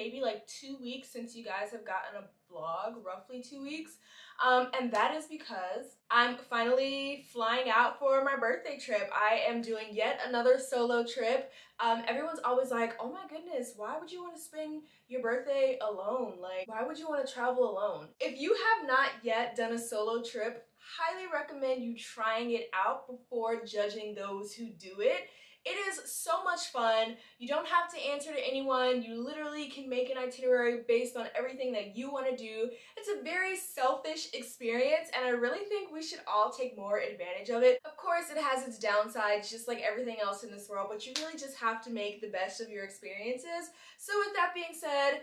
maybe like two weeks since you guys have gotten a vlog, roughly two weeks. Um, and that is because I'm finally flying out for my birthday trip. I am doing yet another solo trip. Um, everyone's always like, oh my goodness, why would you want to spend your birthday alone? Like, why would you want to travel alone? If you have not yet done a solo trip, highly recommend you trying it out before judging those who do it. It is so much fun. You don't have to answer to anyone. You literally can make an itinerary based on everything that you want to do. It's a very selfish experience and I really think we should all take more advantage of it. Of course, it has its downsides just like everything else in this world, but you really just have to make the best of your experiences. So with that being said,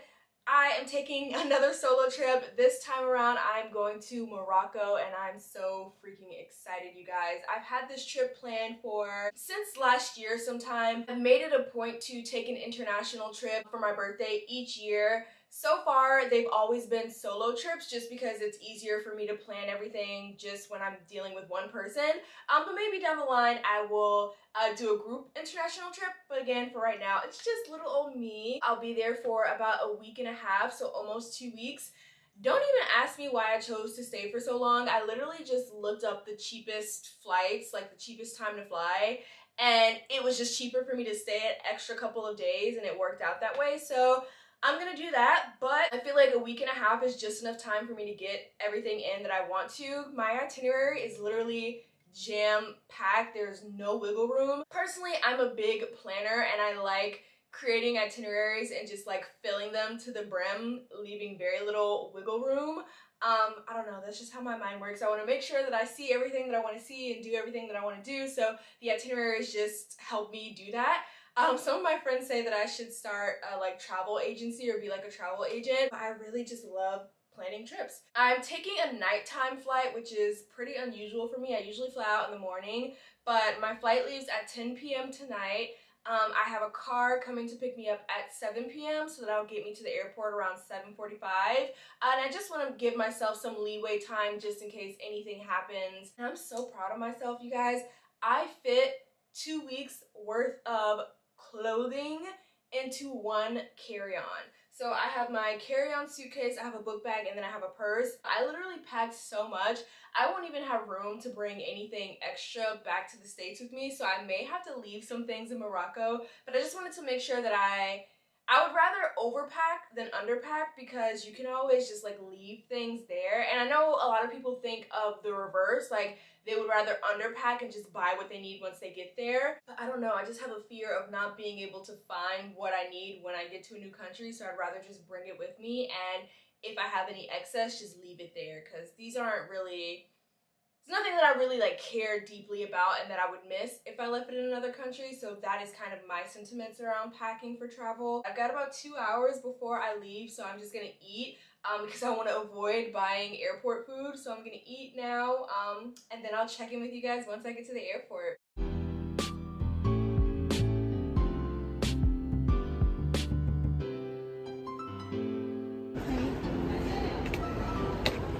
I am taking another solo trip. This time around, I'm going to Morocco and I'm so freaking excited, you guys. I've had this trip planned for since last year sometime. I've made it a point to take an international trip for my birthday each year so far, they've always been solo trips just because it's easier for me to plan everything just when I'm dealing with one person. Um, but maybe down the line, I will uh, do a group international trip. But again, for right now, it's just little old me. I'll be there for about a week and a half, so almost two weeks. Don't even ask me why I chose to stay for so long. I literally just looked up the cheapest flights, like the cheapest time to fly, and it was just cheaper for me to stay an extra couple of days, and it worked out that way. So I'm gonna do that, but I feel like a week and a half is just enough time for me to get everything in that I want to. My itinerary is literally jam packed. There's no wiggle room. Personally, I'm a big planner and I like creating itineraries and just like filling them to the brim, leaving very little wiggle room. Um, I don't know, that's just how my mind works. I want to make sure that I see everything that I want to see and do everything that I want to do. So the itineraries just help me do that. Um, some of my friends say that I should start a like travel agency or be like a travel agent. I really just love planning trips. I'm taking a nighttime flight, which is pretty unusual for me. I usually fly out in the morning, but my flight leaves at 10 p.m. tonight. Um, I have a car coming to pick me up at 7 p.m. so that'll get me to the airport around 7.45. And I just want to give myself some leeway time just in case anything happens. And I'm so proud of myself, you guys. I fit two weeks worth of clothing into one carry-on. So I have my carry-on suitcase, I have a book bag, and then I have a purse. I literally packed so much, I won't even have room to bring anything extra back to the States with me, so I may have to leave some things in Morocco, but I just wanted to make sure that I I would rather overpack than underpack because you can always just like leave things there. And I know a lot of people think of the reverse, like they would rather underpack and just buy what they need once they get there. But I don't know, I just have a fear of not being able to find what I need when I get to a new country, so I'd rather just bring it with me and if I have any excess, just leave it there because these aren't really it's nothing that I really like care deeply about and that I would miss if I left it in another country. So that is kind of my sentiments around packing for travel. I've got about two hours before I leave, so I'm just gonna eat um, because I want to avoid buying airport food. So I'm gonna eat now, um, and then I'll check in with you guys once I get to the airport.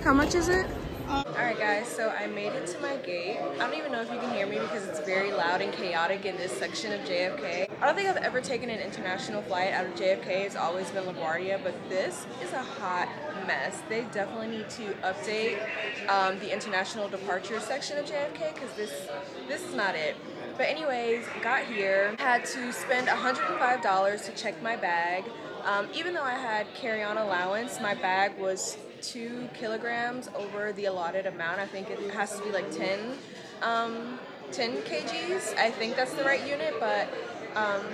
How much is it? Alright guys, so I made it to my gate. I don't even know if you can hear me because it's very loud and chaotic in this section of JFK. I don't think I've ever taken an international flight out of JFK. It's always been LaGuardia, but this is a hot mess. They definitely need to update um, the international departure section of JFK because this, this is not it. But anyways, got here, had to spend $105 to check my bag. Um, even though I had carry-on allowance, my bag was two kilograms over the allotted amount. I think it has to be like 10, um, 10 kgs. I think that's the right unit, but um,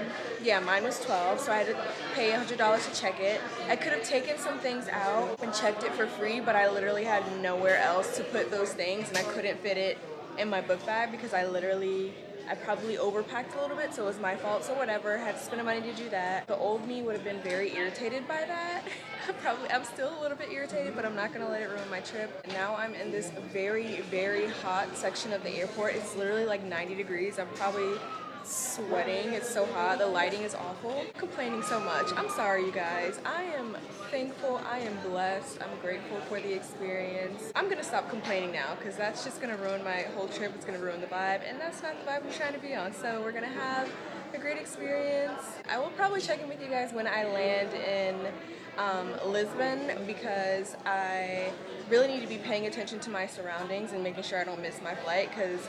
yeah, mine was 12, so I had to pay $100 to check it. I could have taken some things out and checked it for free, but I literally had nowhere else to put those things, and I couldn't fit it in my book bag because I literally I probably overpacked a little bit, so it was my fault. So whatever, had to spend the money to do that. The old me would have been very irritated by that. probably, I'm still a little bit irritated, but I'm not gonna let it ruin my trip. Now I'm in this very, very hot section of the airport. It's literally like 90 degrees. I'm probably sweating. It's so hot. The lighting is awful. I'm complaining so much. I'm sorry, you guys. I am thankful. I am blessed. I'm grateful for the experience. I'm gonna stop complaining now because that's just gonna ruin my whole trip. It's gonna ruin the vibe, and that's not the vibe we're trying to be on. So we're gonna have a great experience. I will probably check in with you guys when I land in um, Lisbon because I really need to be paying attention to my surroundings and making sure I don't miss my flight because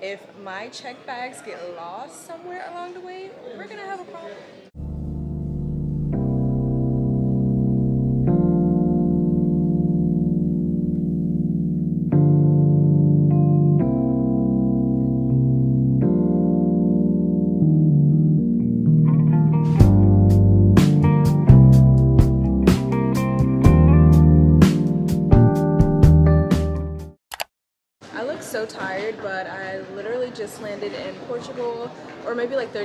if my check bags get lost somewhere along the way, we're gonna have a problem.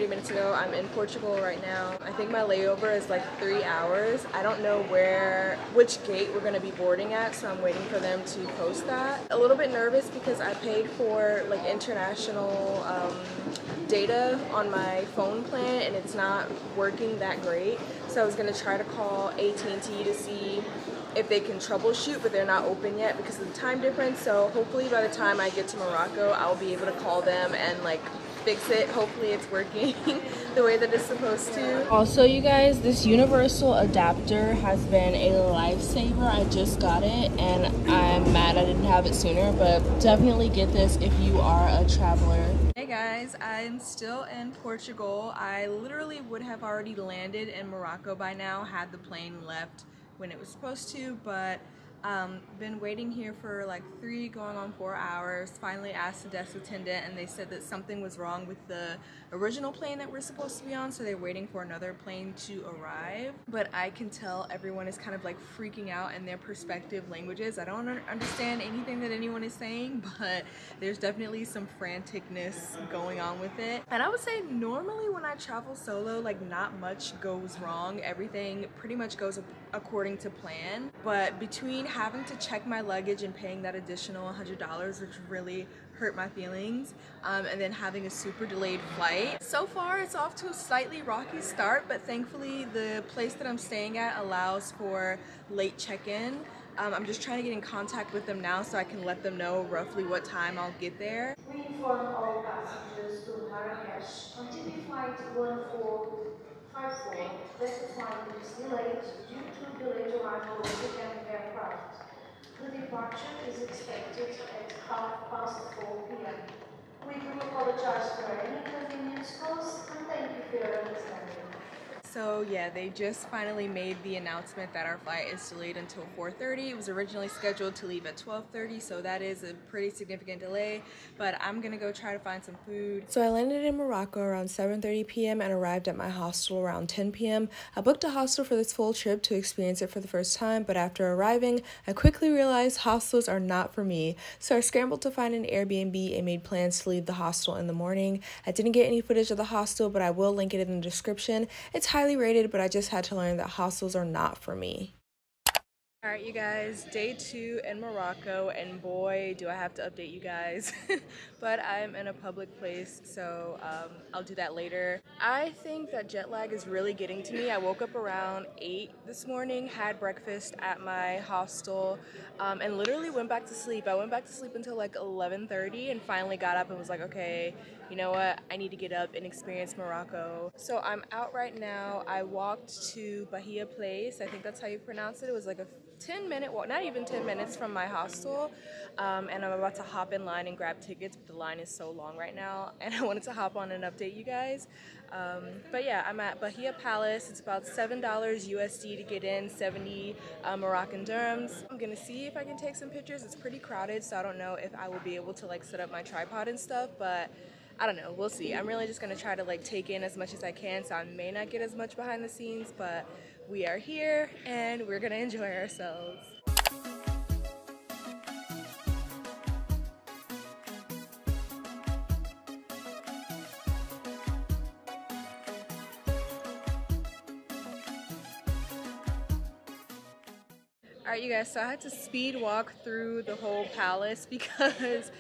30 minutes ago. I'm in Portugal right now. I think my layover is like three hours. I don't know where, which gate we're gonna be boarding at, so I'm waiting for them to post that. A little bit nervous because I paid for like international um, data on my phone plan and it's not working that great. So I was gonna try to call AT&T to see if they can troubleshoot, but they're not open yet because of the time difference. So hopefully by the time I get to Morocco, I'll be able to call them and like fix it. Hopefully it's working the way that it's supposed to. Also, you guys, this universal adapter has been a lifesaver. I just got it and I'm mad I didn't have it sooner, but definitely get this if you are a traveler. Hey guys, I'm still in Portugal. I literally would have already landed in Morocco by now had the plane left when it was supposed to, but um, been waiting here for like three going on four hours. Finally asked the desk attendant and they said that something was wrong with the original plane that we're supposed to be on so they're waiting for another plane to arrive. But I can tell everyone is kind of like freaking out in their perspective languages. I don't understand anything that anyone is saying but there's definitely some franticness going on with it. And I would say normally when I travel solo like not much goes wrong. Everything pretty much goes according to plan. But between having to check my luggage and paying that additional $100, which really hurt my feelings, um, and then having a super delayed flight. So far, it's off to a slightly rocky start, but thankfully the place that I'm staying at allows for late check-in. Um, I'm just trying to get in contact with them now so I can let them know roughly what time I'll get there. We inform all passengers to Marrakesh until flight 14 Hartford, specifying the delayed due to delayed arrival of academic aircraft. The departure is expected at half past 4 p.m. We do apologize for any inconvenience caused and thank you for your understanding. So yeah, they just finally made the announcement that our flight is delayed until 4.30. It was originally scheduled to leave at 12.30, so that is a pretty significant delay, but I'm gonna go try to find some food. So I landed in Morocco around 7.30 p.m. and arrived at my hostel around 10 p.m. I booked a hostel for this full trip to experience it for the first time, but after arriving, I quickly realized hostels are not for me. So I scrambled to find an Airbnb and made plans to leave the hostel in the morning. I didn't get any footage of the hostel, but I will link it in the description. It's highly highly rated, but I just had to learn that hostels are not for me. All right, you guys, day two in Morocco, and boy, do I have to update you guys. but I'm in a public place, so um, I'll do that later. I think that jet lag is really getting to me. I woke up around 8 this morning, had breakfast at my hostel, um, and literally went back to sleep. I went back to sleep until like 11.30 and finally got up and was like, okay, you know what, I need to get up and experience Morocco. So I'm out right now. I walked to Bahia Palace. I think that's how you pronounce it. It was like a 10 minute walk, not even 10 minutes from my hostel. Um, and I'm about to hop in line and grab tickets, but the line is so long right now. And I wanted to hop on and update you guys. Um, but yeah, I'm at Bahia Palace. It's about $7 USD to get in, 70 uh, Moroccan dirhams. I'm gonna see if I can take some pictures. It's pretty crowded, so I don't know if I will be able to like set up my tripod and stuff, but I don't know, we'll see. I'm really just gonna try to like take in as much as I can, so I may not get as much behind the scenes, but we are here and we're gonna enjoy ourselves. Alright you guys, so I had to speed walk through the whole palace because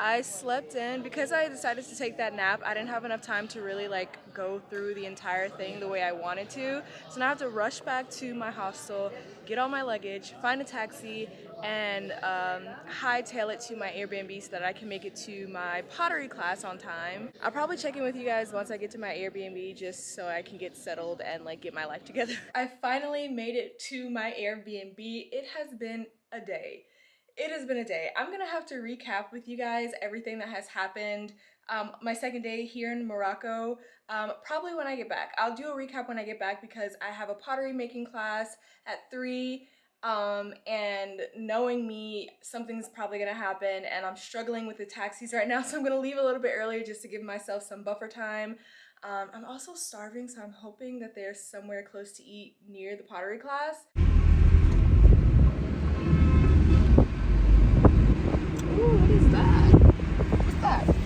I slept in because I decided to take that nap. I didn't have enough time to really like go through the entire thing the way I wanted to. So now I have to rush back to my hostel, get all my luggage, find a taxi, and um, hightail it to my Airbnb so that I can make it to my pottery class on time. I'll probably check in with you guys once I get to my Airbnb just so I can get settled and like get my life together. I finally made it to my Airbnb. It has been a day. It has been a day. I'm gonna have to recap with you guys everything that has happened um, my second day here in Morocco, um, probably when I get back. I'll do a recap when I get back because I have a pottery making class at 3 um, and knowing me, something's probably gonna happen and I'm struggling with the taxis right now, so I'm gonna leave a little bit earlier just to give myself some buffer time. Um, I'm also starving, so I'm hoping that there's somewhere close to eat near the pottery class. Ooh, what is that? What's that?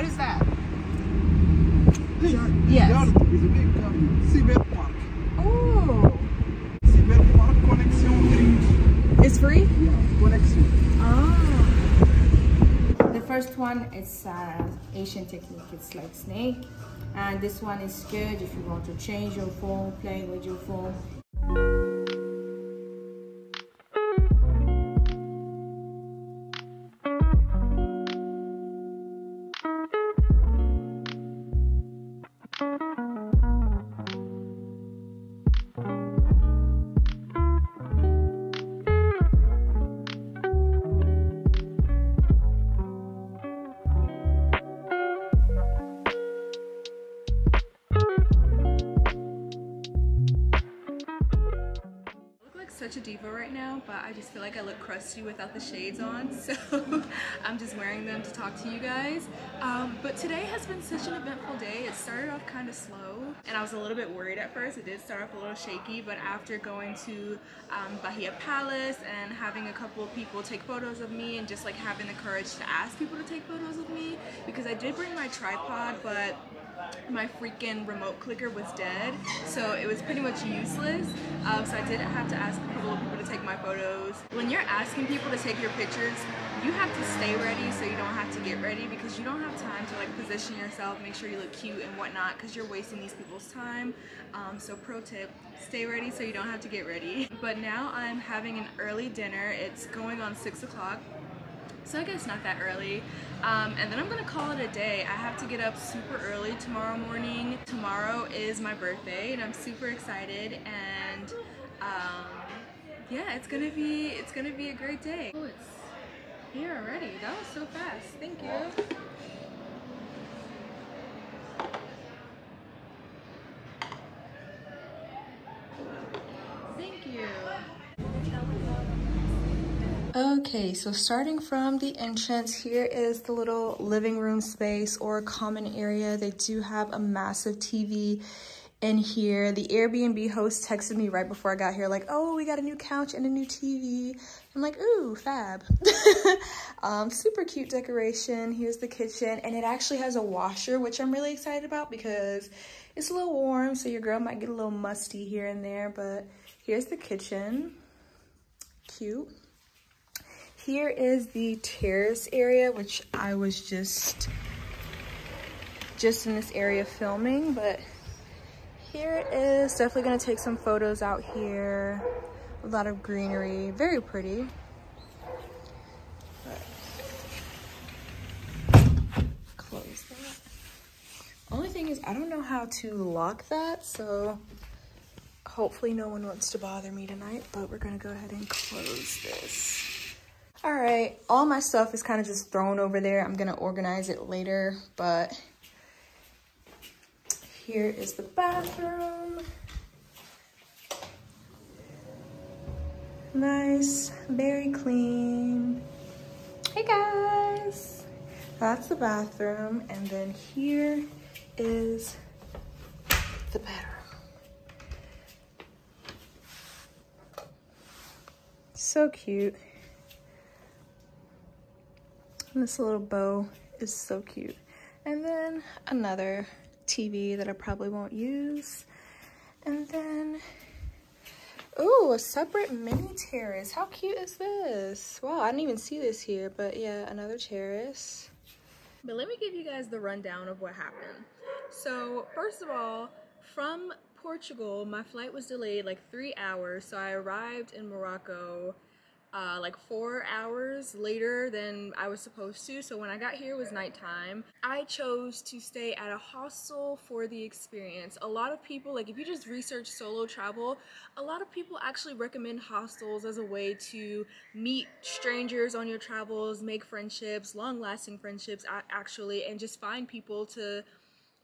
What is that? Yes. Is a big Seabed Park. Oh, Seabed Park connection it's free? Yeah, connection. Ah. The first one is uh, Asian technique, it's like snake. And this one is good if you want to change your phone, playing with your form. I without the shades on, so I'm just wearing them to talk to you guys. Um, but today has been such an eventful day. It started off kind of slow, and I was a little bit worried at first. It did start off a little shaky, but after going to um, Bahia Palace and having a couple of people take photos of me and just like having the courage to ask people to take photos of me, because I did bring my tripod, but my freaking remote clicker was dead so it was pretty much useless. Um, so I did have to ask a couple of people to take my photos. When you're asking people to take your pictures you have to stay ready so you don't have to get ready because you don't have time to like position yourself make sure you look cute and whatnot because you're wasting these people's time. Um, so pro tip stay ready so you don't have to get ready. But now I'm having an early dinner. It's going on six o'clock so I guess not that early. Um, and then I'm gonna call it a day. I have to get up super early tomorrow morning. Tomorrow is my birthday and I'm super excited and um, yeah, it's gonna be it's gonna be a great day. Oh, it's here already. That was so fast. Thank you. Thank you. Okay, so starting from the entrance, here is the little living room space or common area. They do have a massive TV in here. The Airbnb host texted me right before I got here, like, oh, we got a new couch and a new TV. I'm like, ooh, fab. um, super cute decoration. Here's the kitchen, and it actually has a washer, which I'm really excited about because it's a little warm, so your girl might get a little musty here and there, but here's the kitchen. Cute. Here is the terrace area, which I was just just in this area filming, but here it is. Definitely gonna take some photos out here. A lot of greenery, very pretty. Close that. Only thing is, I don't know how to lock that, so hopefully no one wants to bother me tonight, but we're gonna go ahead and close this. All right, all my stuff is kind of just thrown over there. I'm gonna organize it later, but here is the bathroom. Nice, very clean. Hey guys, that's the bathroom. And then here is the bedroom. So cute. And this little bow is so cute. And then another TV that I probably won't use. And then, Ooh, a separate mini terrace. How cute is this? Wow, I didn't even see this here, but yeah, another terrace. But let me give you guys the rundown of what happened. So, first of all, from Portugal, my flight was delayed like three hours, so I arrived in Morocco uh, like four hours later than I was supposed to. So when I got here it was nighttime. I chose to stay at a hostel for the experience. A lot of people, like if you just research solo travel, a lot of people actually recommend hostels as a way to meet strangers on your travels, make friendships, long lasting friendships actually, and just find people to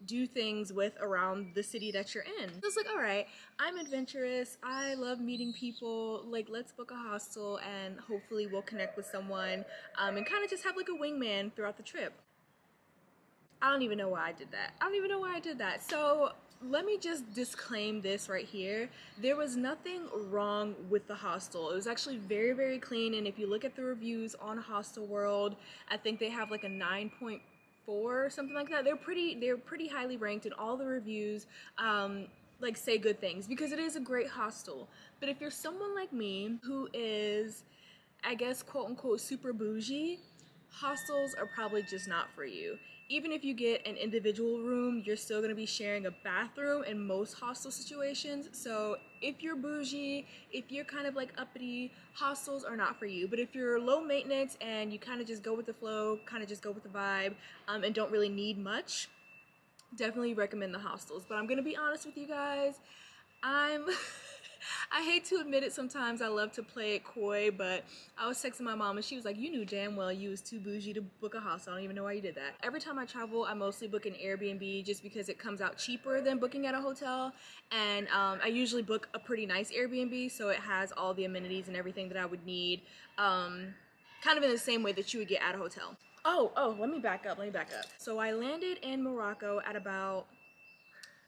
do things with around the city that you're in. So it's like, all right, I'm adventurous. I love meeting people. Like, let's book a hostel and hopefully we'll connect with someone um, and kind of just have like a wingman throughout the trip. I don't even know why I did that. I don't even know why I did that. So let me just disclaim this right here. There was nothing wrong with the hostel. It was actually very, very clean. And if you look at the reviews on Hostel World, I think they have like a 9.5 four or something like that. They're pretty they're pretty highly ranked in all the reviews. Um, like say good things because it is a great hostel. But if you're someone like me who is, I guess, quote unquote, super bougie, hostels are probably just not for you even if you get an individual room, you're still gonna be sharing a bathroom in most hostel situations. So if you're bougie, if you're kind of like uppity, hostels are not for you. But if you're low maintenance and you kind of just go with the flow, kind of just go with the vibe, um, and don't really need much, definitely recommend the hostels. But I'm gonna be honest with you guys, I'm I hate to admit it sometimes I love to play it coy, but I was texting my mom and she was like, you knew damn well you was too bougie to book a house. I don't even know why you did that. Every time I travel, I mostly book an Airbnb just because it comes out cheaper than booking at a hotel. And um, I usually book a pretty nice Airbnb so it has all the amenities and everything that I would need. Um, kind of in the same way that you would get at a hotel. Oh, oh, let me back up, let me back up. So I landed in Morocco at about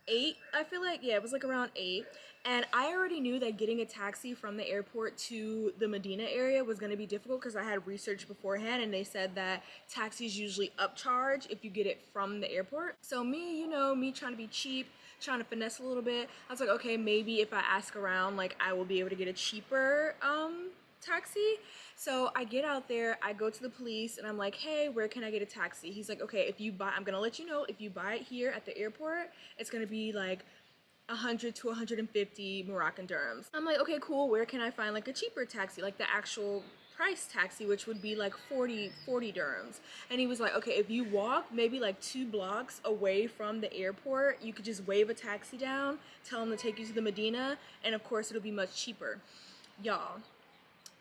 eight, I feel like, yeah, it was like around eight. And I already knew that getting a taxi from the airport to the Medina area was going to be difficult because I had researched beforehand and they said that taxis usually upcharge if you get it from the airport. So me, you know, me trying to be cheap, trying to finesse a little bit, I was like, okay, maybe if I ask around, like I will be able to get a cheaper um, taxi. So I get out there, I go to the police and I'm like, hey, where can I get a taxi? He's like, okay, if you buy, I'm gonna let you know, if you buy it here at the airport, it's gonna be like 100 to 150 Moroccan dirhams. I'm like, okay, cool. Where can I find like a cheaper taxi, like the actual price taxi, which would be like 40, 40 dirhams. And he was like, okay, if you walk maybe like two blocks away from the airport, you could just wave a taxi down, tell him to take you to the Medina, and of course it'll be much cheaper. Y'all,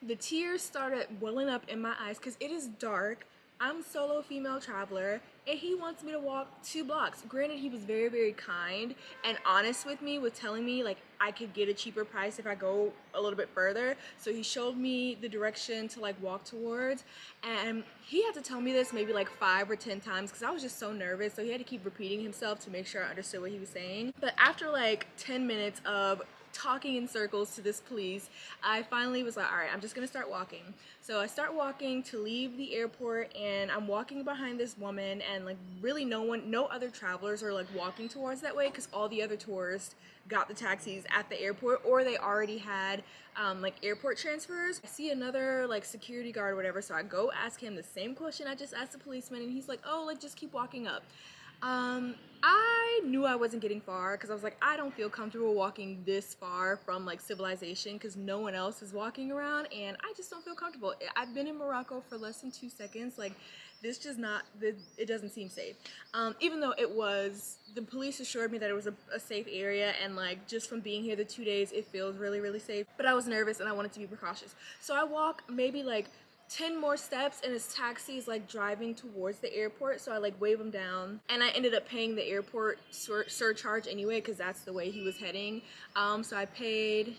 the tears started welling up in my eyes because it is dark I'm solo female traveler and he wants me to walk two blocks. Granted, he was very, very kind and honest with me with telling me like I could get a cheaper price if I go a little bit further. So he showed me the direction to like walk towards and he had to tell me this maybe like five or 10 times because I was just so nervous. So he had to keep repeating himself to make sure I understood what he was saying. But after like 10 minutes of talking in circles to this police, I finally was like, all right, I'm just gonna start walking. So I start walking to leave the airport and I'm walking behind this woman and like really no one, no other travelers are like walking towards that way because all the other tourists got the taxis at the airport or they already had um, like airport transfers. I see another like security guard or whatever so I go ask him the same question I just asked the policeman and he's like, oh, like just keep walking up. Um, I knew I wasn't getting far because I was like, I don't feel comfortable walking this far from like civilization because no one else is walking around and I just don't feel comfortable. I've been in Morocco for less than two seconds. Like this just not, it doesn't seem safe. Um, even though it was, the police assured me that it was a, a safe area and like just from being here the two days, it feels really, really safe. But I was nervous and I wanted to be precautious. So I walk maybe like 10 more steps and his taxi is like driving towards the airport so I like wave him down and I ended up paying the airport sur surcharge anyway because that's the way he was heading. Um, so I paid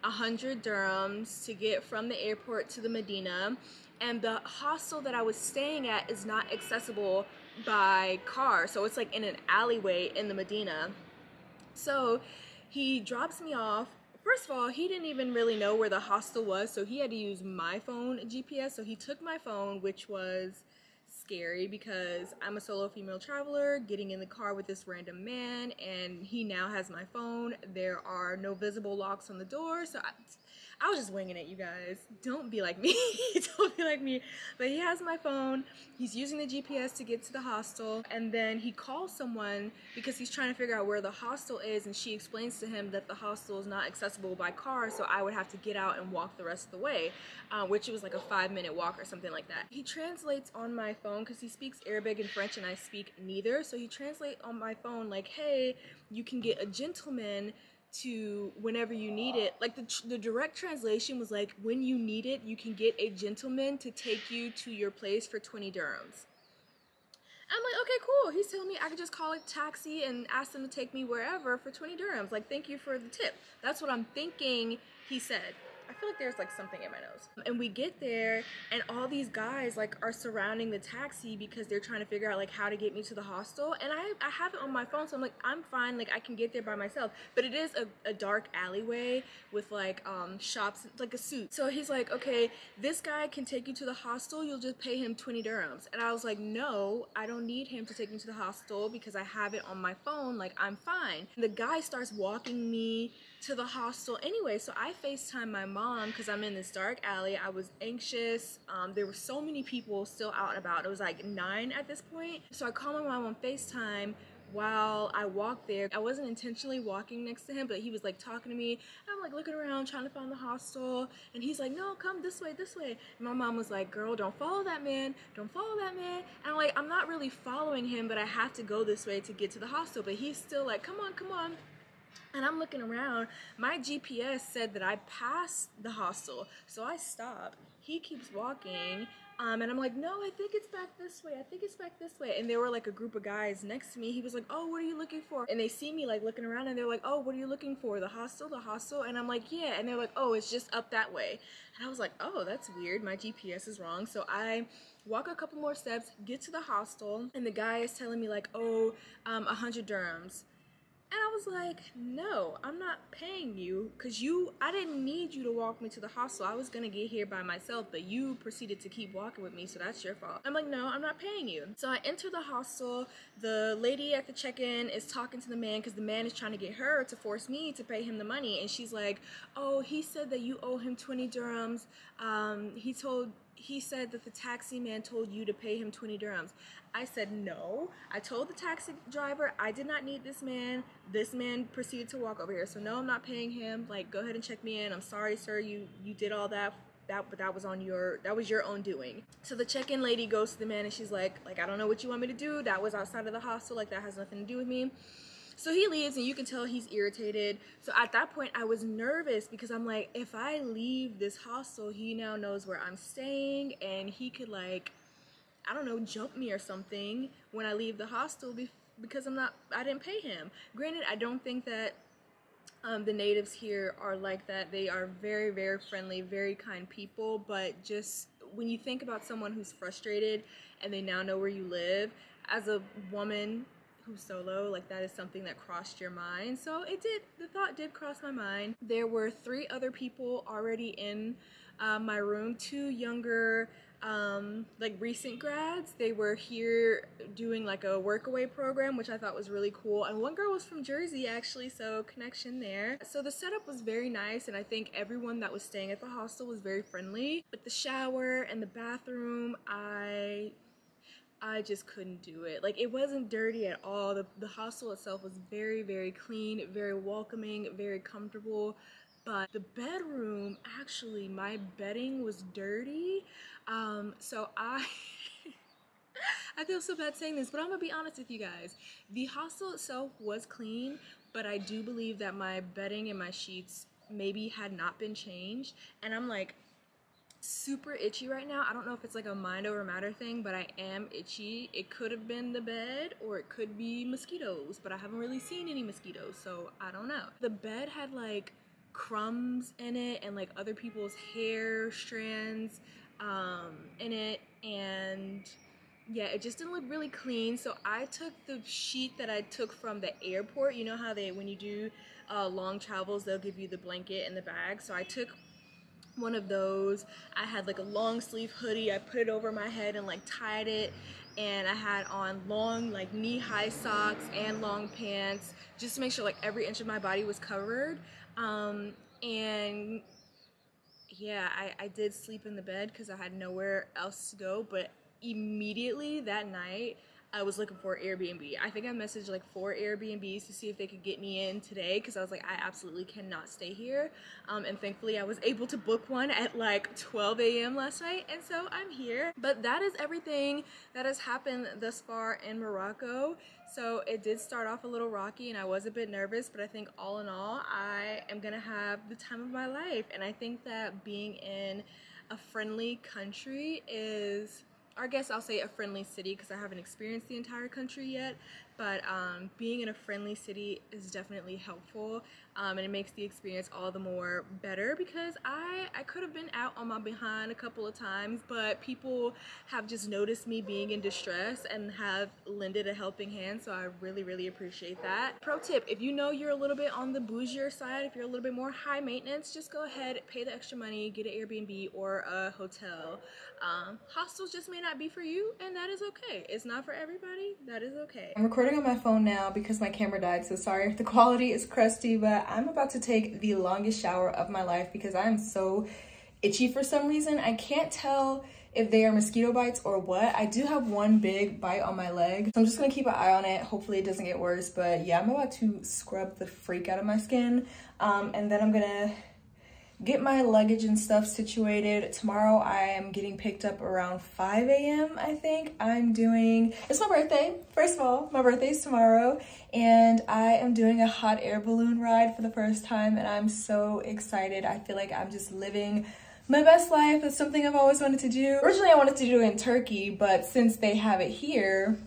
100 dirhams to get from the airport to the Medina and the hostel that I was staying at is not accessible by car so it's like in an alleyway in the Medina. So he drops me off First of all, he didn't even really know where the hostel was, so he had to use my phone GPS. So he took my phone, which was scary because I'm a solo female traveler getting in the car with this random man and he now has my phone. There are no visible locks on the door. So I, I was just winging it, you guys. Don't be like me. Don't be like me. But he has my phone. He's using the GPS to get to the hostel. And then he calls someone because he's trying to figure out where the hostel is. And she explains to him that the hostel is not accessible by car. So I would have to get out and walk the rest of the way, uh, which was like a five minute walk or something like that. He translates on my phone because he speaks Arabic and French and I speak neither. So he translates on my phone like, hey, you can get a gentleman to whenever you need it. Like the, the direct translation was like, when you need it, you can get a gentleman to take you to your place for 20 dirhams. I'm like, okay, cool. He's telling me I could just call a taxi and ask them to take me wherever for 20 dirhams. Like, thank you for the tip. That's what I'm thinking he said. Feel like there's like something in my nose. And we get there and all these guys like are surrounding the taxi because they're trying to figure out like how to get me to the hostel. And I, I have it on my phone so I'm like, I'm fine, like I can get there by myself. But it is a, a dark alleyway with like um, shops, like a suit. So he's like, okay, this guy can take you to the hostel, you'll just pay him 20 dirhams. And I was like, no, I don't need him to take me to the hostel because I have it on my phone, like I'm fine. And the guy starts walking me to the hostel anyway. So I FaceTime my mom because I'm in this dark alley. I was anxious. Um, there were so many people still out and about. It was like nine at this point. So I called my mom on FaceTime while I walked there. I wasn't intentionally walking next to him, but he was like talking to me. I'm like looking around trying to find the hostel. And he's like, no, come this way, this way. And my mom was like, girl, don't follow that man. Don't follow that man. And I'm like, I'm not really following him, but I have to go this way to get to the hostel. But he's still like, come on, come on and I'm looking around. My GPS said that I passed the hostel, so I stop. He keeps walking, um, and I'm like, no, I think it's back this way. I think it's back this way. And there were like a group of guys next to me. He was like, oh, what are you looking for? And they see me like looking around, and they're like, oh, what are you looking for? The hostel, the hostel. And I'm like, yeah. And they're like, oh, it's just up that way. And I was like, oh, that's weird. My GPS is wrong. So I walk a couple more steps, get to the hostel, and the guy is telling me like, oh, um, 100 dirhams. And I was like, no, I'm not paying you because you, I didn't need you to walk me to the hostel. I was going to get here by myself, but you proceeded to keep walking with me, so that's your fault. I'm like, no, I'm not paying you. So I enter the hostel. The lady at the check-in is talking to the man because the man is trying to get her to force me to pay him the money. And she's like, oh, he said that you owe him 20 dirhams. Um, he told he said that the taxi man told you to pay him 20 dirhams. I said no. I told the taxi driver I did not need this man. This man proceeded to walk over here. So no, I'm not paying him. Like go ahead and check me in. I'm sorry, sir. You you did all that that but that was on your that was your own doing so the check-in lady goes to the man and she's like like i don't know what you want me to do that was outside of the hostel like that has nothing to do with me so he leaves and you can tell he's irritated. So at that point I was nervous because I'm like, if I leave this hostel, he now knows where I'm staying and he could like, I don't know, jump me or something when I leave the hostel because I'm not, I didn't pay him. Granted, I don't think that um, the natives here are like that. They are very, very friendly, very kind people, but just when you think about someone who's frustrated and they now know where you live, as a woman who's solo like that is something that crossed your mind. So it did the thought did cross my mind. There were three other people already in uh, my room two younger um, like recent grads. They were here doing like a workaway program which i thought was really cool. And one girl was from jersey actually so connection there. So the setup was very nice and i think everyone that was staying at the hostel was very friendly. But the shower and the bathroom i I just couldn't do it. Like it wasn't dirty at all. The, the hostel itself was very, very clean, very welcoming, very comfortable. But the bedroom, actually, my bedding was dirty. Um, so I, I feel so bad saying this, but I'm gonna be honest with you guys. The hostel itself was clean, but I do believe that my bedding and my sheets maybe had not been changed. And I'm like, super itchy right now. I don't know if it's like a mind over matter thing, but I am itchy. It could have been the bed or it could be mosquitoes, but I haven't really seen any mosquitoes, so I don't know. The bed had like crumbs in it and like other people's hair strands um, in it and yeah it just didn't look really clean so I took the sheet that I took from the airport you know how they when you do uh, long travels they'll give you the blanket and the bag so I took one of those. I had like a long sleeve hoodie. I put it over my head and like tied it and I had on long like knee-high socks and long pants just to make sure like every inch of my body was covered. Um, and yeah, I, I did sleep in the bed because I had nowhere else to go, but immediately that night I was looking for Airbnb. I think I messaged like four Airbnbs to see if they could get me in today because I was like, I absolutely cannot stay here. Um, and thankfully, I was able to book one at like 12 a.m. last night, and so I'm here. But that is everything that has happened thus far in Morocco. So it did start off a little rocky, and I was a bit nervous, but I think all in all, I am gonna have the time of my life. And I think that being in a friendly country is I guess I'll say a friendly city because I haven't experienced the entire country yet, but um, being in a friendly city is definitely helpful um, and it makes the experience all the more better because I, I could have been out on my behind a couple of times but people have just noticed me being in distress and have lended a helping hand so I really really appreciate that. Pro tip, if you know you're a little bit on the bougier side, if you're a little bit more high maintenance, just go ahead, pay the extra money, get an Airbnb or a hotel. Um, hostels just may not be for you and that is okay. It's not for everybody, that is okay. I'm recording on my phone now because my camera died so sorry if the quality is crusty but I'm about to take the longest shower of my life because I'm so itchy for some reason. I can't tell if they are mosquito bites or what. I do have one big bite on my leg. So I'm just gonna keep an eye on it. Hopefully it doesn't get worse. But yeah, I'm about to scrub the freak out of my skin. Um, and then I'm gonna get my luggage and stuff situated. Tomorrow I am getting picked up around 5 a.m. I think. I'm doing, it's my birthday. First of all, my birthday is tomorrow and I am doing a hot air balloon ride for the first time and I'm so excited. I feel like I'm just living my best life. It's something I've always wanted to do. Originally I wanted to do it in Turkey, but since they have it here,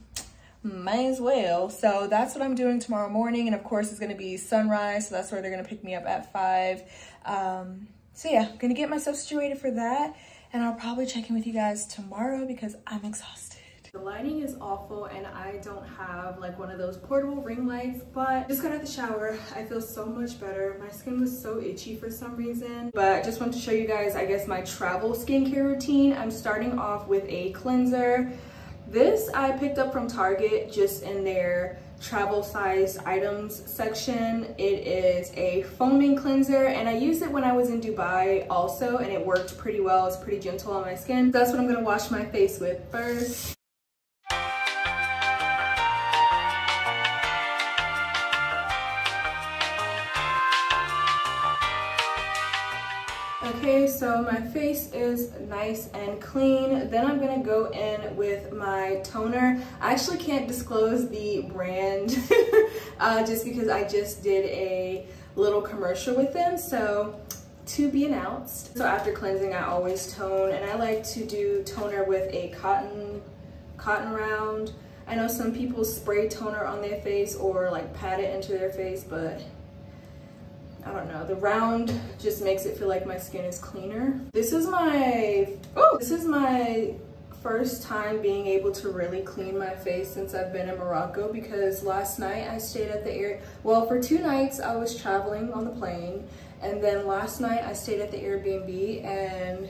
might as well. So that's what I'm doing tomorrow morning. And of course it's gonna be sunrise. So that's where they're gonna pick me up at five. Um, so yeah, I'm gonna get myself situated for that. And I'll probably check in with you guys tomorrow because I'm exhausted. The lighting is awful and I don't have like one of those portable ring lights, but just got out the shower. I feel so much better. My skin was so itchy for some reason, but I just want to show you guys, I guess, my travel skincare routine. I'm starting off with a cleanser. This I picked up from Target just in their travel size items section. It is a foaming cleanser and I used it when I was in Dubai also and it worked pretty well. It's pretty gentle on my skin. That's what I'm gonna wash my face with first. Okay, so my face is nice and clean. Then I'm gonna go in with my toner. I actually can't disclose the brand uh, just because I just did a little commercial with them. So to be announced. So after cleansing, I always tone and I like to do toner with a cotton, cotton round. I know some people spray toner on their face or like pat it into their face, but I don't know, the round just makes it feel like my skin is cleaner. This is my, oh, this is my first time being able to really clean my face since I've been in Morocco because last night I stayed at the air, well for two nights I was traveling on the plane and then last night I stayed at the Airbnb and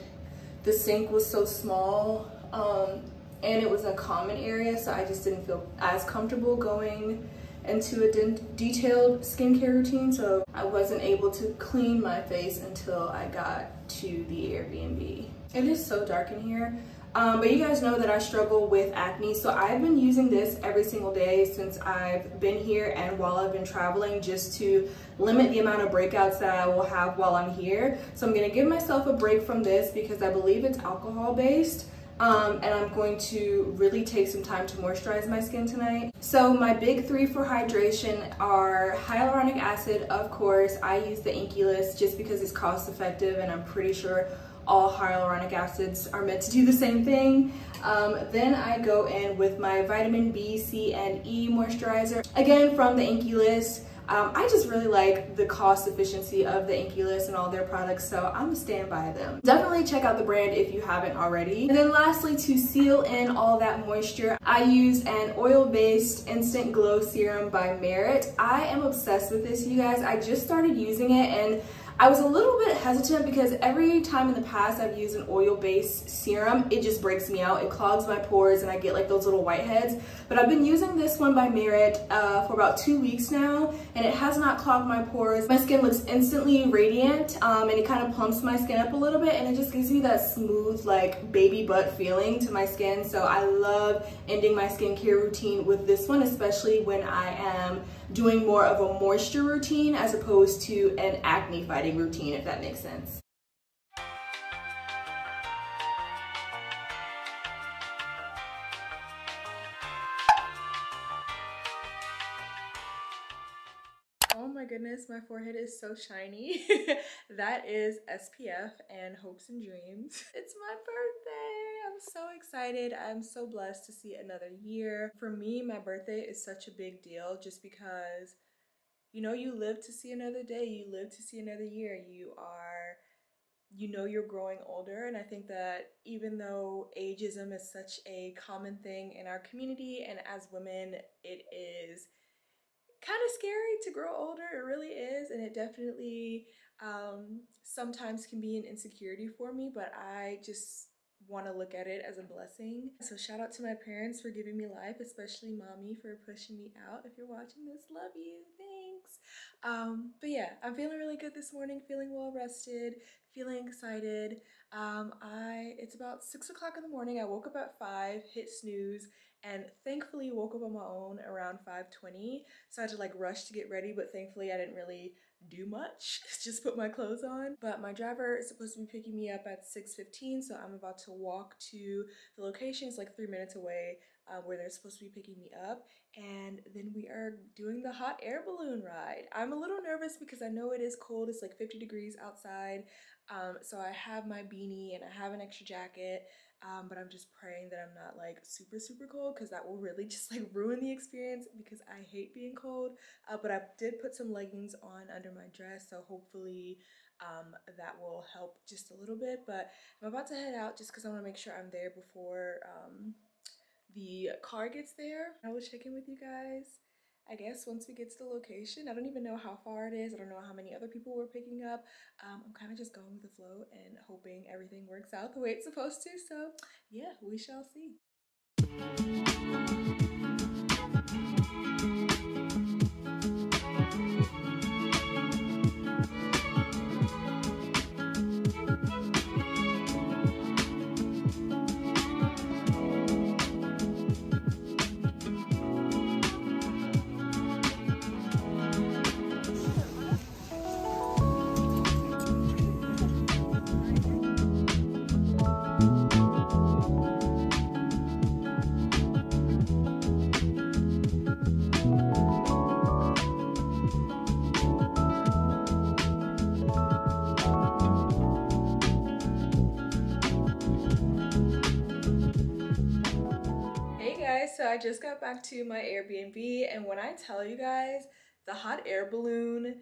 the sink was so small um, and it was a common area so I just didn't feel as comfortable going into a de detailed skincare routine, so I wasn't able to clean my face until I got to the Airbnb. It is so dark in here. Um, but you guys know that I struggle with acne, so I've been using this every single day since I've been here and while I've been traveling just to limit the amount of breakouts that I will have while I'm here. So I'm gonna give myself a break from this because I believe it's alcohol based. Um, and I'm going to really take some time to moisturize my skin tonight. So my big three for hydration are hyaluronic acid, of course. I use the Inkey List just because it's cost effective and I'm pretty sure all hyaluronic acids are meant to do the same thing. Um, then I go in with my vitamin B, C, and E moisturizer. Again, from the Inkey List. Um, I just really like the cost efficiency of the Inkey List and all their products, so I'm gonna stand by them. Definitely check out the brand if you haven't already. And then lastly, to seal in all that moisture, I use an oil-based Instant Glow Serum by Merit. I am obsessed with this, you guys. I just started using it and I was a little bit hesitant because every time in the past I've used an oil-based serum, it just breaks me out. It clogs my pores and I get like those little whiteheads. But I've been using this one by Merit uh, for about two weeks now and it has not clogged my pores. My skin looks instantly radiant um, and it kind of plumps my skin up a little bit and it just gives me that smooth like baby butt feeling to my skin. So I love ending my skincare routine with this one, especially when I am doing more of a moisture routine as opposed to an acne fighting routine, if that makes sense. Goodness, my forehead is so shiny. that is SPF and hopes and dreams. It's my birthday. I'm so excited. I'm so blessed to see another year. For me, my birthday is such a big deal just because you know you live to see another day, you live to see another year. You are you know you're growing older and I think that even though ageism is such a common thing in our community and as women it is kind of scary to grow older. It really is. And it definitely um, sometimes can be an insecurity for me, but I just want to look at it as a blessing. So shout out to my parents for giving me life, especially mommy for pushing me out. If you're watching this, love you. Thanks. Um, but yeah, I'm feeling really good this morning, feeling well rested, feeling excited. Um, I it's about six o'clock in the morning. I woke up at five, hit snooze, and thankfully woke up on my own around 5:20. So I had to like rush to get ready, but thankfully I didn't really do much. Just put my clothes on. But my driver is supposed to be picking me up at 6:15, so I'm about to walk to the location. It's like three minutes away. Uh, where they're supposed to be picking me up and then we are doing the hot air balloon ride. I'm a little nervous because I know it is cold. It's like 50 degrees outside. Um, so I have my beanie and I have an extra jacket. Um, but I'm just praying that I'm not like super, super cold because that will really just like ruin the experience because I hate being cold. Uh, but I did put some leggings on under my dress, so hopefully um, that will help just a little bit. But I'm about to head out just because I want to make sure I'm there before um, the car gets there. I will check in with you guys I guess once we get to the location, I don't even know how far it is. I don't know how many other people we're picking up. Um, I'm kind of just going with the flow and hoping everything works out the way it's supposed to. So yeah, we shall see. I just got back to my Airbnb and when I tell you guys the hot air balloon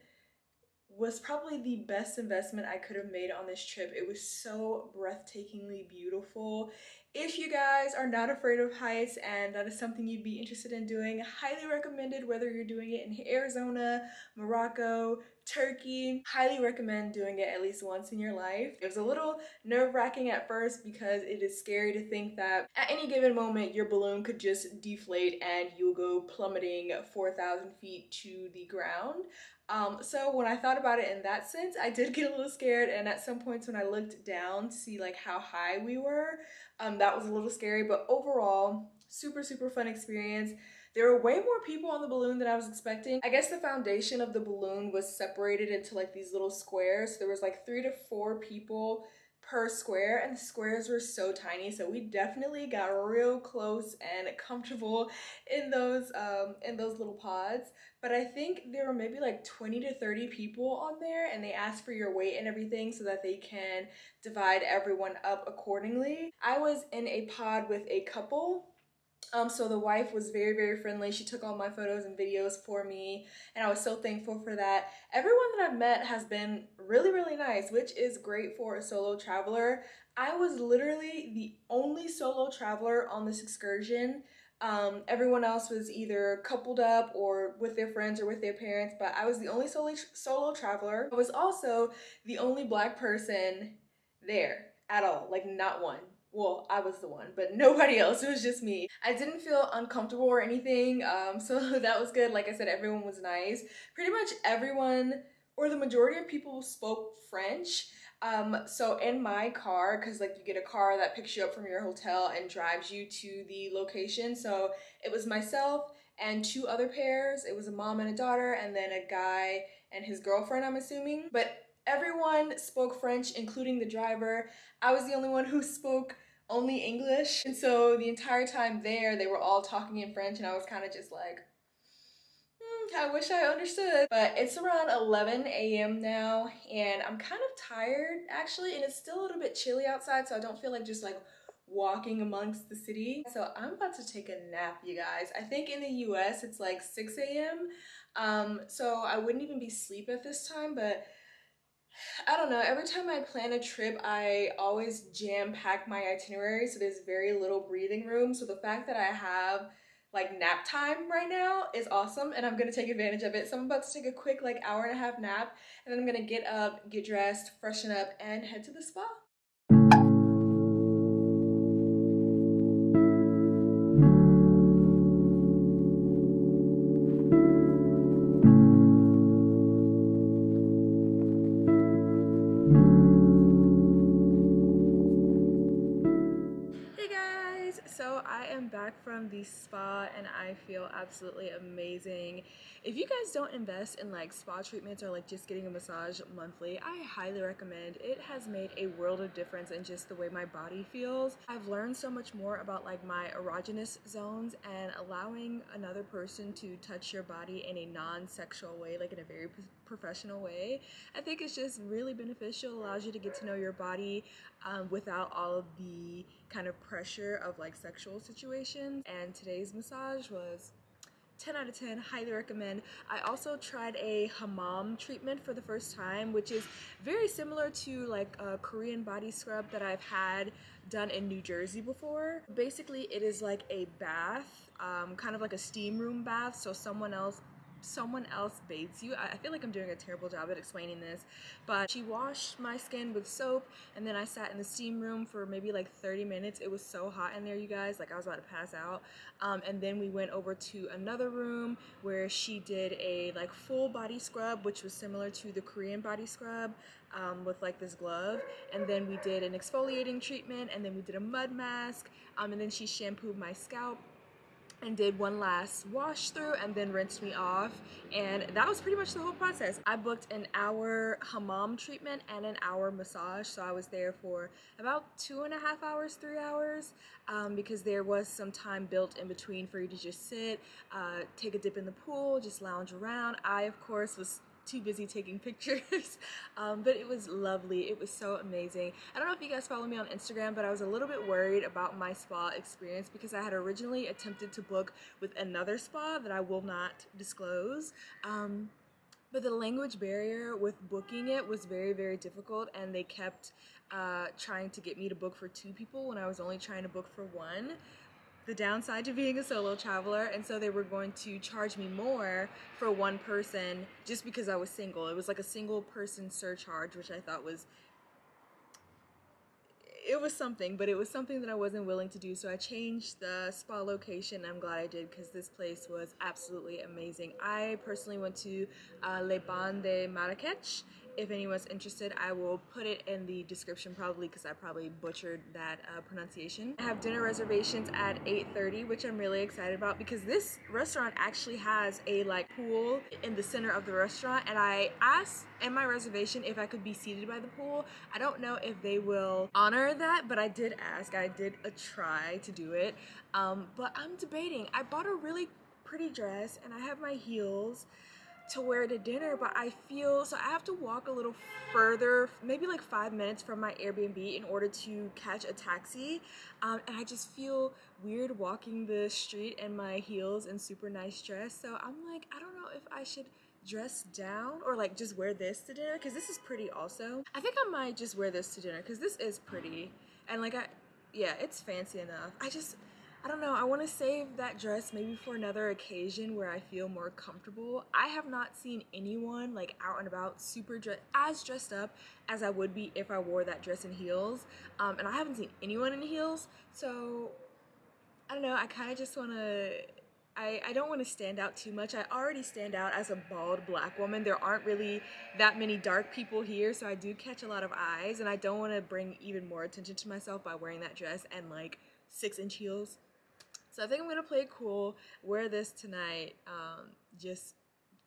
was probably the best investment I could have made on this trip. It was so breathtakingly beautiful. If you guys are not afraid of heights and that is something you'd be interested in doing, highly recommended whether you're doing it in Arizona, Morocco, Turkey. Highly recommend doing it at least once in your life. It was a little nerve-wracking at first because it is scary to think that at any given moment your balloon could just deflate and you'll go plummeting 4,000 feet to the ground. Um, so when I thought about it in that sense, I did get a little scared and at some points when I looked down to see like how high we were, um, that was a little scary, but overall, super, super fun experience. There were way more people on the balloon than I was expecting. I guess the foundation of the balloon was separated into like these little squares. So there was like three to four people per square and the squares were so tiny so we definitely got real close and comfortable in those um in those little pods but i think there were maybe like 20 to 30 people on there and they asked for your weight and everything so that they can divide everyone up accordingly i was in a pod with a couple um, so the wife was very, very friendly. She took all my photos and videos for me, and I was so thankful for that. Everyone that I've met has been really, really nice, which is great for a solo traveler. I was literally the only solo traveler on this excursion. Um, everyone else was either coupled up or with their friends or with their parents, but I was the only solo, solo traveler. I was also the only black person there at all, like not one. Well, I was the one, but nobody else. It was just me. I didn't feel uncomfortable or anything, um, so that was good. Like I said, everyone was nice. Pretty much everyone, or the majority of people spoke French. Um, so in my car, cause like you get a car that picks you up from your hotel and drives you to the location. So it was myself and two other pairs. It was a mom and a daughter and then a guy and his girlfriend, I'm assuming. But everyone spoke French, including the driver. I was the only one who spoke only English. And so the entire time there, they were all talking in French and I was kind of just like, I wish I understood. But it's around 11 a.m. now and I'm kind of tired actually and it's still a little bit chilly outside so I don't feel like just like walking amongst the city. So I'm about to take a nap, you guys. I think in the US it's like 6 a.m. Um, so I wouldn't even be asleep at this time, but I don't know. Every time I plan a trip, I always jam pack my itinerary so there's very little breathing room. So the fact that I have like nap time right now is awesome and I'm gonna take advantage of it. So I'm about to take a quick like hour and a half nap and then I'm gonna get up, get dressed, freshen up, and head to the spa. The spa and I feel absolutely amazing. If you guys don't invest in like spa treatments or like just getting a massage monthly, I highly recommend. It has made a world of difference in just the way my body feels. I've learned so much more about like my erogenous zones and allowing another person to touch your body in a non-sexual way, like in a very professional way. I think it's just really beneficial, allows you to get to know your body um, without all of the kind of pressure of like sexual situations. And today's massage was 10 out of 10 highly recommend i also tried a hammam treatment for the first time which is very similar to like a korean body scrub that i've had done in new jersey before basically it is like a bath um, kind of like a steam room bath so someone else someone else bathes you. I feel like I'm doing a terrible job at explaining this, but she washed my skin with soap and then I sat in the steam room for maybe like 30 minutes. It was so hot in there, you guys, like I was about to pass out. Um, and then we went over to another room where she did a like full body scrub, which was similar to the Korean body scrub um, with like this glove. And then we did an exfoliating treatment and then we did a mud mask. Um, and then she shampooed my scalp and did one last wash through and then rinsed me off and that was pretty much the whole process. I booked an hour hammam treatment and an hour massage so I was there for about two and a half hours, three hours um, because there was some time built in between for you to just sit, uh, take a dip in the pool, just lounge around. I of course was too busy taking pictures. Um, but it was lovely. It was so amazing. I don't know if you guys follow me on Instagram but I was a little bit worried about my spa experience because I had originally attempted to book with another spa that I will not disclose. Um, but the language barrier with booking it was very very difficult and they kept uh, trying to get me to book for two people when I was only trying to book for one the downside to being a solo traveler and so they were going to charge me more for one person just because I was single. It was like a single person surcharge which I thought was it was something, but it was something that I wasn't willing to do. So I changed the spa location. I'm glad I did because this place was absolutely amazing. I personally went to uh, Les Bains de Marrakech if anyone's interested, I will put it in the description probably because I probably butchered that uh, pronunciation. I have dinner reservations at 8.30, which I'm really excited about because this restaurant actually has a like pool in the center of the restaurant and I asked in my reservation if I could be seated by the pool. I don't know if they will honor that, but I did ask. I did a try to do it. Um, but I'm debating. I bought a really pretty dress and I have my heels to wear to dinner, but I feel so I have to walk a little further, maybe like five minutes from my Airbnb in order to catch a taxi. Um, and I just feel weird walking the street in my heels and super nice dress. So I'm like, I don't know if I should dress down or like just wear this to dinner because this is pretty also. I think I might just wear this to dinner because this is pretty and like I, yeah, it's fancy enough. I just, I don't know, I want to save that dress maybe for another occasion where I feel more comfortable. I have not seen anyone like out and about super dress as dressed up as I would be if I wore that dress in heels. Um, and I haven't seen anyone in heels, so I don't know, I kind of just want to I, I don't want to stand out too much. I already stand out as a bald black woman. There aren't really that many dark people here, so I do catch a lot of eyes, and I don't want to bring even more attention to myself by wearing that dress and like six inch heels. So I think I'm gonna play it cool, wear this tonight, um, just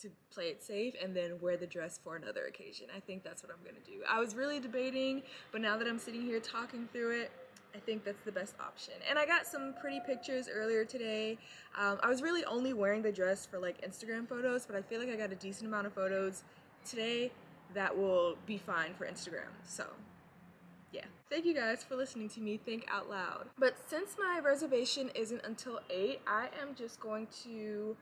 to play it safe, and then wear the dress for another occasion. I think that's what I'm gonna do. I was really debating, but now that I'm sitting here talking through it, I think that's the best option. And I got some pretty pictures earlier today. Um, I was really only wearing the dress for like Instagram photos, but I feel like I got a decent amount of photos today that will be fine for Instagram. So. Thank you guys for listening to me think out loud. But since my reservation isn't until 8, I am just going to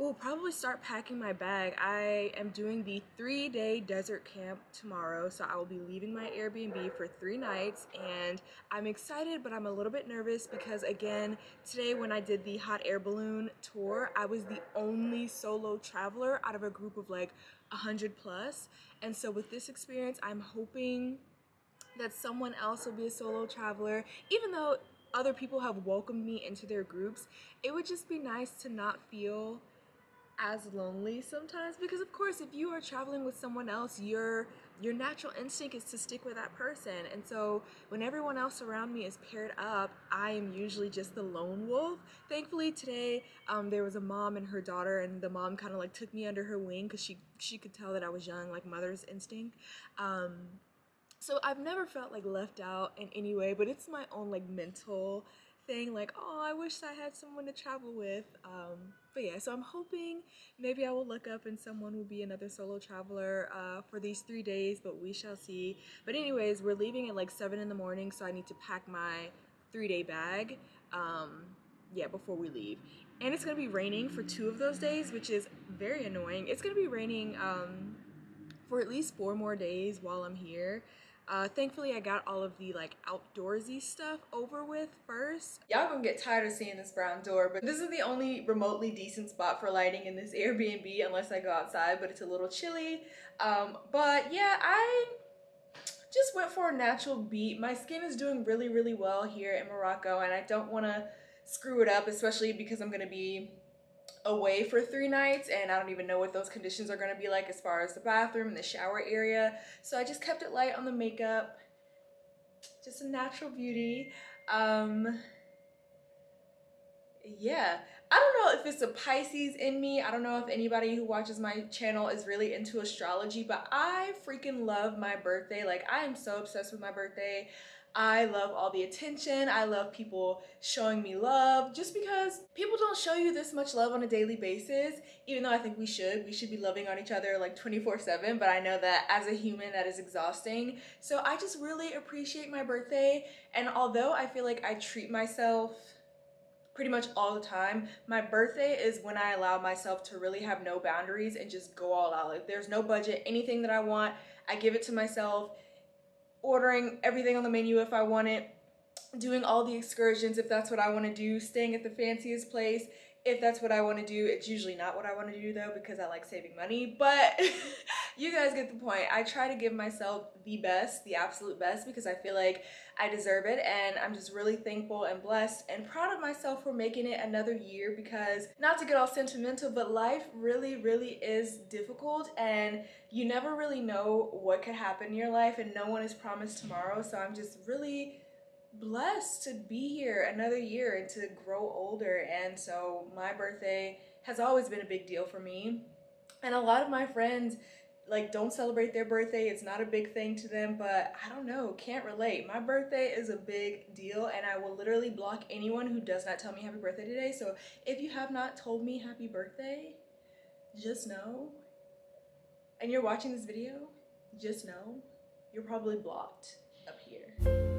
Ooh, probably start packing my bag. I am doing the three day desert camp tomorrow, so I will be leaving my Airbnb for three nights. And I'm excited, but I'm a little bit nervous because, again, today when I did the hot air balloon tour, I was the only solo traveler out of a group of like 100 plus. And so, with this experience, I'm hoping that someone else will be a solo traveler, even though other people have welcomed me into their groups. It would just be nice to not feel as lonely sometimes. Because of course if you are traveling with someone else your your natural instinct is to stick with that person. And so when everyone else around me is paired up i am usually just the lone wolf. Thankfully today um, there was a mom and her daughter and the mom kind of like took me under her wing because she she could tell that i was young like mother's instinct. Um, so i've never felt like left out in any way but it's my own like mental thing like oh i wish i had someone to travel with. Um, but yeah so i'm hoping maybe i will look up and someone will be another solo traveler uh, for these three days but we shall see. But anyways we're leaving at like seven in the morning so i need to pack my three day bag um, yeah before we leave. And it's gonna be raining for two of those days which is very annoying. It's gonna be raining um, for at least four more days while i'm here uh, thankfully, I got all of the like outdoorsy stuff over with first. Y'all gonna get tired of seeing this brown door, but this is the only remotely decent spot for lighting in this Airbnb unless I go outside, but it's a little chilly. Um, but yeah, I just went for a natural beat. My skin is doing really, really well here in Morocco and I don't wanna screw it up, especially because I'm gonna be away for three nights and I don't even know what those conditions are gonna be like as far as the bathroom and the shower area. So I just kept it light on the makeup, just a natural beauty. Um, yeah, I don't know if it's a Pisces in me. I don't know if anybody who watches my channel is really into astrology, but I freaking love my birthday. Like I am so obsessed with my birthday. I love all the attention. I love people showing me love just because people don't show you this much love on a daily basis, even though I think we should. We should be loving on each other like 24 7, but I know that as a human, that is exhausting. So I just really appreciate my birthday. And although I feel like I treat myself pretty much all the time. My birthday is when I allow myself to really have no boundaries and just go all out. Like there's no budget, anything that I want, I give it to myself ordering everything on the menu if I want it, doing all the excursions if that's what I want to do, staying at the fanciest place if that's what I want to do. It's usually not what I want to do though because I like saving money, but you guys get the point. I try to give myself the best, the absolute best because I feel like I deserve it and I'm just really thankful and blessed and proud of myself for making it another year because not to get all sentimental, but life really, really is difficult and you never really know what could happen in your life and no one is promised tomorrow. So I'm just really blessed to be here another year and to grow older. And so my birthday has always been a big deal for me. And a lot of my friends like don't celebrate their birthday. It's not a big thing to them, but I don't know, can't relate. My birthday is a big deal and I will literally block anyone who does not tell me happy birthday today. So if you have not told me happy birthday, just know. And you're watching this video, just know you're probably blocked up here.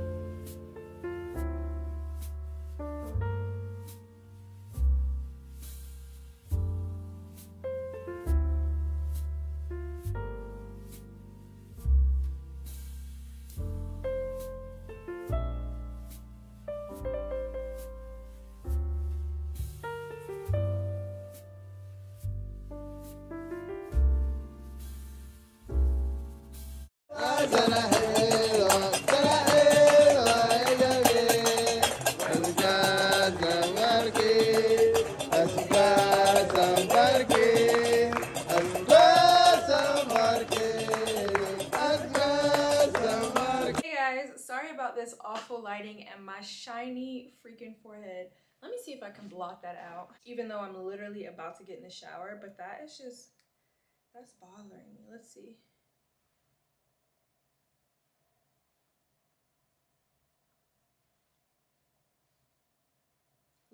My shiny freaking forehead. Let me see if I can block that out. Even though I'm literally about to get in the shower, but that is just, that's bothering me. Let's see.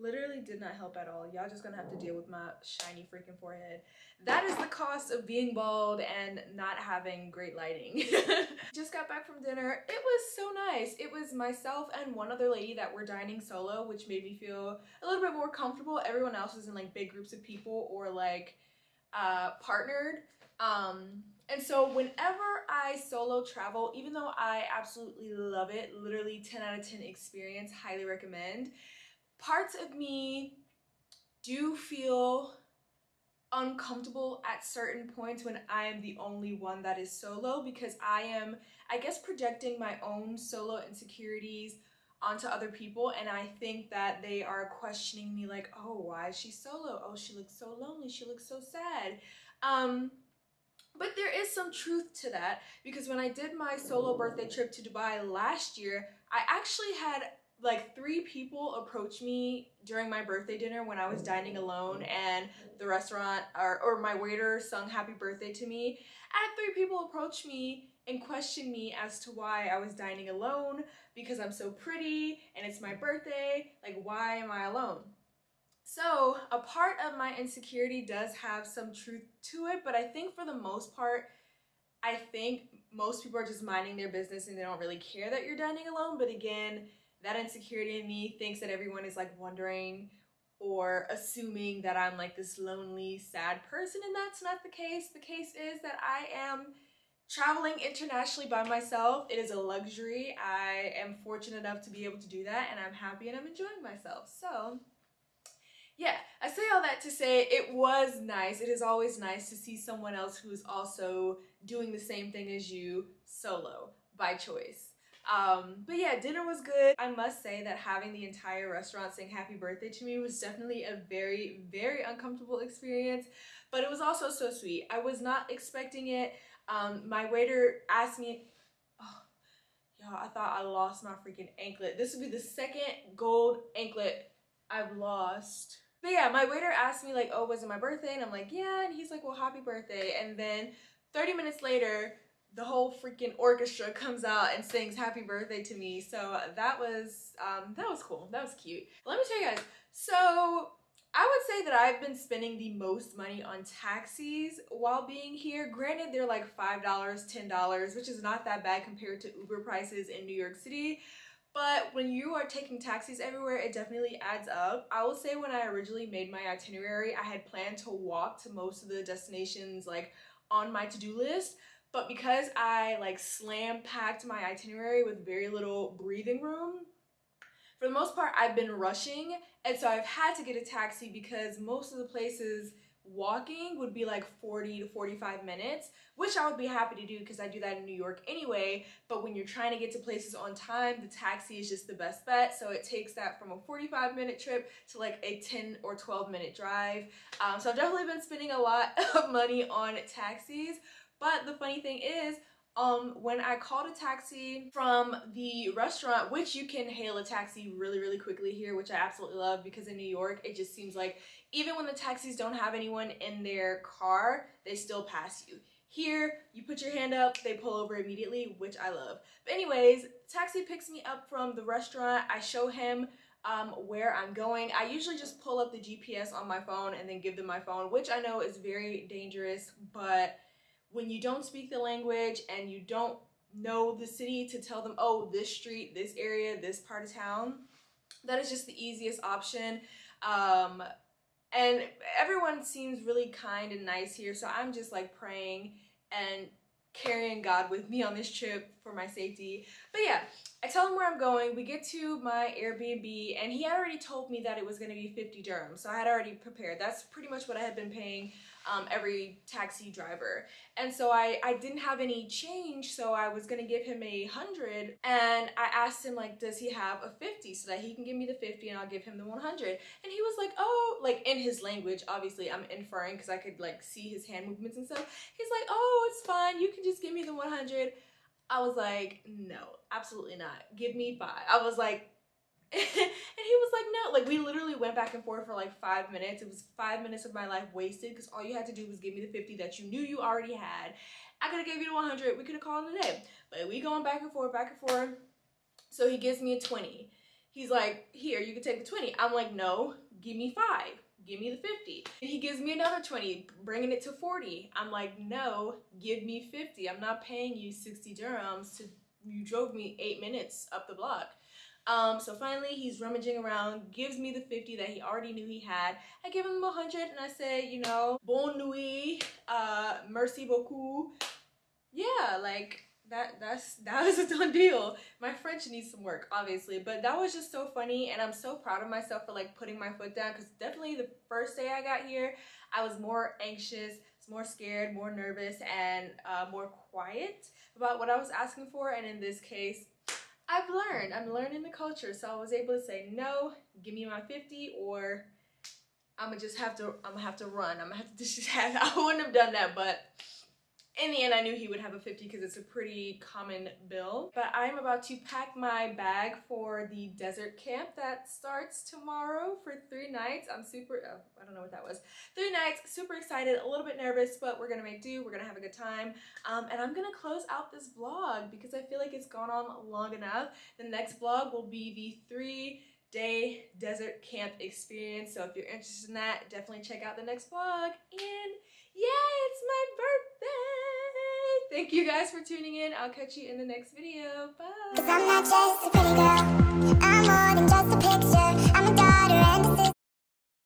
Literally did not help at all. Y'all just gonna have to deal with my shiny freaking forehead. That is the cost of being bald and not having great lighting. just got back from dinner. It was so nice. It was myself and one other lady that were dining solo, which made me feel a little bit more comfortable. Everyone else was in like big groups of people or like uh, partnered. Um, and so whenever I solo travel, even though I absolutely love it, literally 10 out of 10 experience, highly recommend, parts of me do feel uncomfortable at certain points when I am the only one that is solo because I am, I guess, projecting my own solo insecurities onto other people and I think that they are questioning me like, oh, why is she solo? Oh, she looks so lonely. She looks so sad. Um, but there is some truth to that because when I did my solo birthday trip to Dubai last year, I actually had like three people approached me during my birthday dinner when I was dining alone and the restaurant or, or my waiter sung happy birthday to me. Had three people approach me and question me as to why I was dining alone because I'm so pretty and it's my birthday. Like, why am I alone? So, a part of my insecurity does have some truth to it, but I think for the most part, I think most people are just minding their business and they don't really care that you're dining alone. But again, that insecurity in me thinks that everyone is like wondering or assuming that I'm like this lonely, sad person, and that's not the case. The case is that I am traveling internationally by myself. It is a luxury. I am fortunate enough to be able to do that, and I'm happy and I'm enjoying myself. So, yeah, I say all that to say it was nice. It is always nice to see someone else who's also doing the same thing as you solo by choice. Um, but yeah, dinner was good. I must say that having the entire restaurant sing happy birthday to me was definitely a very, very uncomfortable experience, but it was also so sweet. I was not expecting it. Um, my waiter asked me, oh, y'all, I thought I lost my freaking anklet. This would be the second gold anklet I've lost. But yeah, my waiter asked me like, oh, was it my birthday? And I'm like, yeah. And he's like, well, happy birthday. And then 30 minutes later, the whole freaking orchestra comes out and sings happy birthday to me. So that was um, that was cool. That was cute. Let me tell you guys. So I would say that I've been spending the most money on taxis while being here. Granted, they're like $5, $10, which is not that bad compared to Uber prices in New York City. But when you are taking taxis everywhere, it definitely adds up. I will say when I originally made my itinerary, I had planned to walk to most of the destinations like on my to-do list. But because I like slam packed my itinerary with very little breathing room, for the most part, I've been rushing. And so I've had to get a taxi because most of the places walking would be like 40 to 45 minutes, which I would be happy to do because I do that in New York anyway. But when you're trying to get to places on time, the taxi is just the best bet. So it takes that from a 45 minute trip to like a 10 or 12 minute drive. Um, so I've definitely been spending a lot of money on taxis. But the funny thing is, um, when I called a taxi from the restaurant, which you can hail a taxi really, really quickly here, which I absolutely love because in New York, it just seems like even when the taxis don't have anyone in their car, they still pass you. Here, you put your hand up, they pull over immediately, which I love. But anyways, taxi picks me up from the restaurant. I show him um, where I'm going. I usually just pull up the GPS on my phone and then give them my phone, which I know is very dangerous, but when you don't speak the language and you don't know the city to tell them, oh, this street, this area, this part of town, that is just the easiest option. Um, and everyone seems really kind and nice here, so I'm just like praying and carrying God with me on this trip for my safety. But yeah, I tell him where I'm going. We get to my Airbnb, and he had already told me that it was going to be 50 dirhams, so I had already prepared. That's pretty much what I had been paying um, every taxi driver. And so I, I didn't have any change, so I was gonna give him a hundred. And I asked him like, does he have a 50 so that he can give me the 50 and I'll give him the 100. And he was like, oh, like in his language, obviously I'm inferring because I could like see his hand movements and stuff. He's like, oh, it's fine. You can just give me the 100. I was like, no, absolutely not. Give me five. I was like, and he was like, no, like we literally went back and forth for like five minutes. It was five minutes of my life wasted because all you had to do was give me the 50 that you knew you already had. I could have gave you the 100. We could have called it a day. But we going back and forth, back and forth. So he gives me a 20. He's like, here, you can take the 20. I'm like, no, give me five. Give me the 50. And he gives me another 20, bringing it to 40. I'm like, no, give me 50. I'm not paying you 60 dirhams to, you drove me eight minutes up the block. Um, so finally, he's rummaging around, gives me the 50 that he already knew he had. I give him 100 and I say, you know, bon nuit, uh, merci beaucoup. Yeah, like that that's that was a done deal. My French needs some work, obviously, but that was just so funny and I'm so proud of myself for like putting my foot down because definitely the first day I got here, I was more anxious, more scared, more nervous, and uh, more quiet about what I was asking for. And in this case, I've learned. I'm learning the culture. So I was able to say, no, give me my 50 or I'm gonna just have to, I'm gonna have to run. I'm gonna have to just have, I wouldn't have done that, but in the end, I knew he would have a 50 because it's a pretty common bill. But I'm about to pack my bag for the desert camp that starts tomorrow for three nights. I'm super, oh, I don't know what that was. Three nights, super excited, a little bit nervous, but we're gonna make do. We're gonna have a good time. Um, and I'm gonna close out this vlog because I feel like it's gone on long enough. The next vlog will be the three day desert camp experience. So if you're interested in that, definitely check out the next vlog. And yeah, it's my birthday! Thank you guys for tuning in. I'll catch you in the next video. Bye!